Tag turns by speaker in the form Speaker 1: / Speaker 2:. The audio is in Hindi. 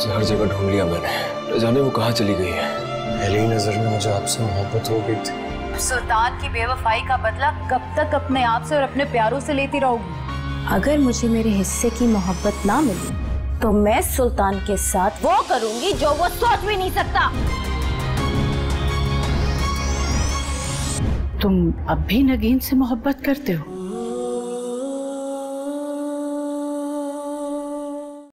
Speaker 1: उसे हर जगह ढूंढ लिया मैंने। न जाने वो कहाँ चली गई है।
Speaker 2: पहली नज़र में मुझे आपसे मोहब्बत हो गई थी।
Speaker 3: सुल्तान की बेवफाई का बदला कब तक अपने आप से और अपने प्यारों से लेती रहूँगी?
Speaker 4: अगर मुझे मेरे हिस्से की मोहब्बत ना मिली तो मैं सुल्तान के साथ वो करूँगी जो वो सोच भी नहीं सकता।
Speaker 5: तुम अब भी नगीन से मोहब्बत करते हो?